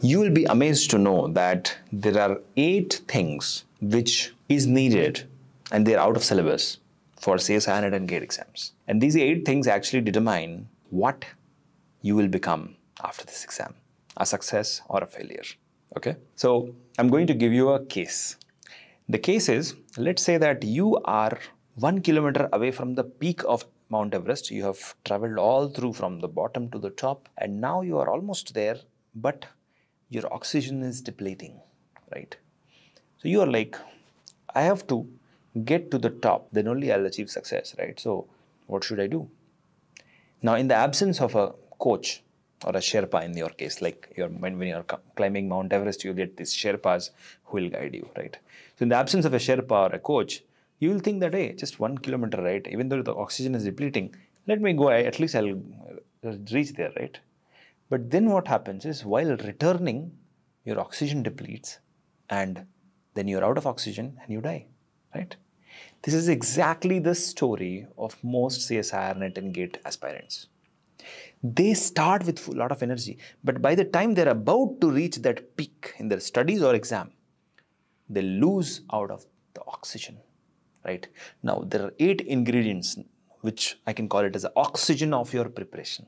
You will be amazed to know that there are eight things which is needed and they're out of syllabus for CSIR NET and GATE exams. And these eight things actually determine what you will become after this exam, a success or a failure. Okay. So I'm going to give you a case. The case is, let's say that you are one kilometer away from the peak of Mount Everest. You have traveled all through from the bottom to the top, and now you are almost there, but your oxygen is depleting, right? So you are like, I have to get to the top, then only I'll achieve success, right? So what should I do? Now, in the absence of a coach or a Sherpa in your case, like you're, when, when you're climbing Mount Everest, you get these Sherpas who will guide you, right? So in the absence of a Sherpa or a coach, you will think that, hey, just one kilometer, right? Even though the oxygen is depleting, let me go, I, at least I'll uh, reach there, right? But then what happens is while returning, your oxygen depletes and then you're out of oxygen and you die, right? This is exactly the story of most CSIR NET and GATE aspirants. They start with a lot of energy, but by the time they're about to reach that peak in their studies or exam, they lose out of the oxygen right? Now, there are eight ingredients which I can call it as the oxygen of your preparation,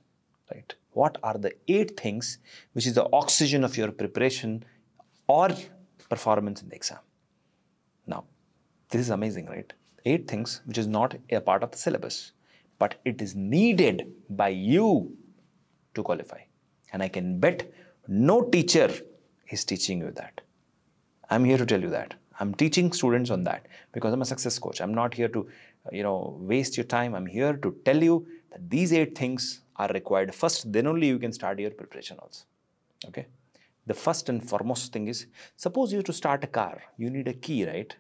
right? What are the eight things which is the oxygen of your preparation or performance in the exam? Now, this is amazing, right? Eight things which is not a part of the syllabus, but it is needed by you to qualify. And I can bet no teacher is teaching you that. I'm here to tell you that. I'm teaching students on that because I'm a success coach. I'm not here to, you know, waste your time. I'm here to tell you that these eight things are required first, then only you can start your preparation also. Okay. The first and foremost thing is, suppose you to start a car, you need a key, right?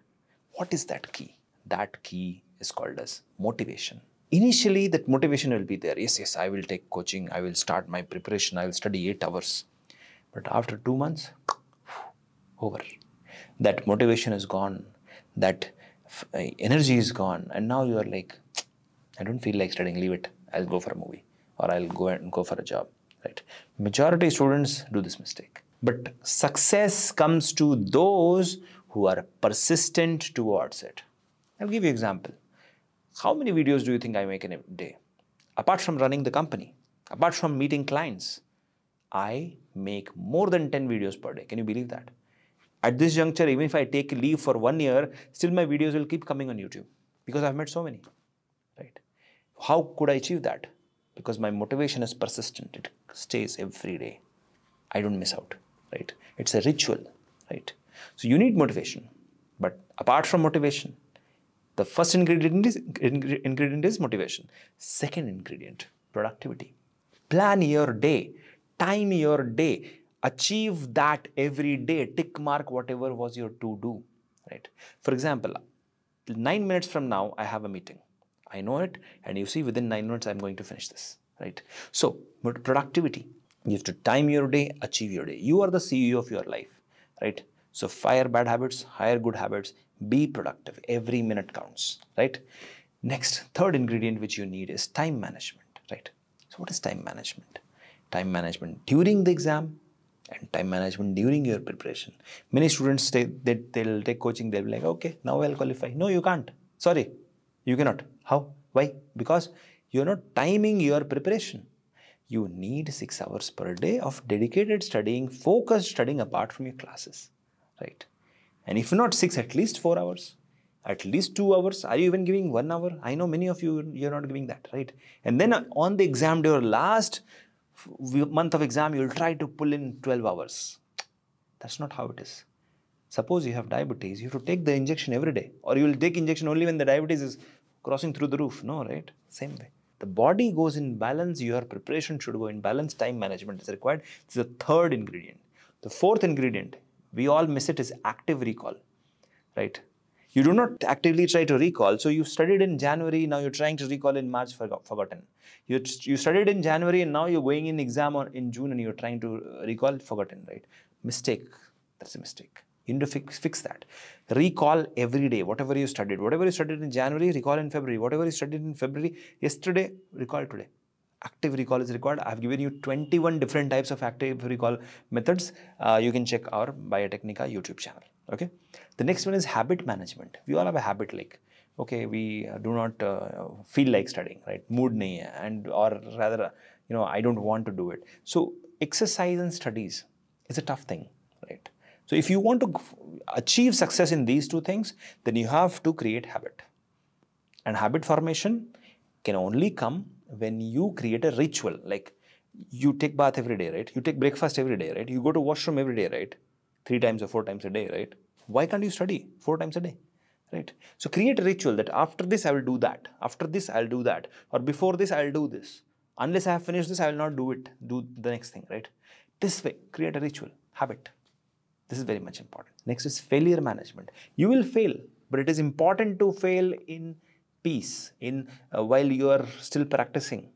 What is that key? That key is called as motivation. Initially, that motivation will be there. Yes, yes, I will take coaching. I will start my preparation. I will study eight hours. But after two months, over that motivation is gone, that uh, energy is gone, and now you are like, I don't feel like studying, leave it. I'll go for a movie or I'll go and go for a job. Right? Majority students do this mistake. But success comes to those who are persistent towards it. I'll give you example. How many videos do you think I make in a day? Apart from running the company, apart from meeting clients, I make more than 10 videos per day. Can you believe that? At this juncture, even if I take leave for one year, still my videos will keep coming on YouTube because I've made so many, right? How could I achieve that? Because my motivation is persistent. It stays every day. I don't miss out, right? It's a ritual, right? So you need motivation. But apart from motivation, the first ingredient is, ingredient is motivation. Second ingredient, productivity. Plan your day, time your day achieve that every day tick mark whatever was your to do right for example 9 minutes from now i have a meeting i know it and you see within 9 minutes i'm going to finish this right? So productivity you have to time your day achieve your day. You are the ceo of your life right? So fire bad habits hire good habits be productive. Every minute counts right? Next third ingredient which you need is time management right? So what is time management? Time management during the exam and time management during your preparation. Many students say that they'll take coaching, they'll be like, okay, now I'll qualify. No, you can't. Sorry, you cannot. How? Why? Because you're not timing your preparation. You need six hours per day of dedicated studying, focused studying apart from your classes, right? And if not six, at least four hours, at least two hours. Are you even giving one hour? I know many of you, you're not giving that, right? And then on the exam day or last month of exam, you'll try to pull in 12 hours. That's not how it is. Suppose you have diabetes, you have to take the injection every day, or you will take injection only when the diabetes is crossing through the roof. No, right? Same way. The body goes in balance, your preparation should go in balance, time management is required. Is the third ingredient. The fourth ingredient, we all miss it, is active recall, right? You do not actively try to recall. So you studied in January, now you're trying to recall in March, forgotten. You, you studied in January and now you're going in exam on, in June and you're trying to uh, recall, forgotten, right? Mistake. That's a mistake. You need to fix, fix that. Recall every day, whatever you studied. Whatever you studied in January, recall in February. Whatever you studied in February, yesterday, recall today. active recall is required. I've given you 21 different types of active recall methods. Uh, you can check our Biotecnika YouTube channel. Okay. The next one is habit management. We all have a habit like, okay, we do not uh, feel like studying, right? Mood nahi hai, and or rather, you know, I don't want to do it. So exercise and studies is a tough thing? So if you want to achieve success in these two things, then you have to create habit. And habit formation can only come when you create a ritual. Like you take bath every day right? You take breakfast every day right? You go to washroom every day right? Three times or four times a day right? Why can't you study four times a day right? So create a ritual that after this i will do that. After this i'll do that. Or before this i'll do this. Unless i have finished this i will not do it. Do the next thing right? This way create a ritual habit this is very much important. Next is failure management. You will fail but it is important to fail in peace in uh, while you are still practicing.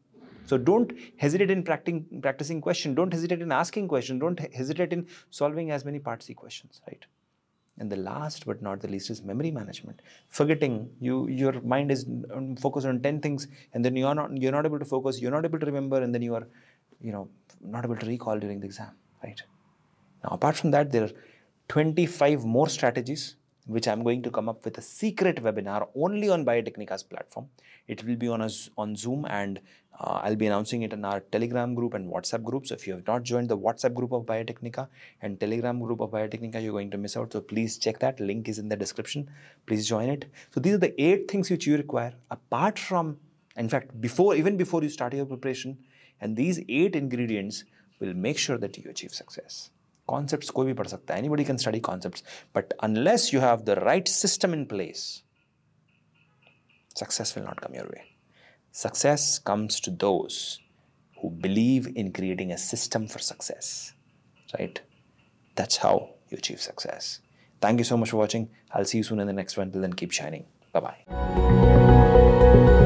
So don't hesitate in practicing practicing question. Don't hesitate in asking question. Don't hesitate in solving as many part c questions right? And the last but not the least is memory management. Forgetting you your mind is focused on 10 things and then you're not you're not able to focus you're not able to remember and then you are you know not able to recall during the exam right now apart from that there are 25 more strategies which I'm going to come up with a secret webinar only on Biotecnika's platform. It will be on, a, on Zoom and uh, I'll be announcing it in our Telegram group and WhatsApp group. So if you have not joined the WhatsApp group of Biotecnika and Telegram group of Biotecnika, you're going to miss out. So please check that. Link is in the description. Please join it. So these are the eight things which you require apart from, in fact, before even before you start your preparation. And these eight ingredients will make sure that you achieve success. Concepts कोई भी पढ़ सकता है anybody can study concepts but unless you have the right system in place success will not come your way success comes to those who believe in creating a system for success right that's how you achieve success thank you so much for watching i'll see you soon in the next one till then keep shining bye bye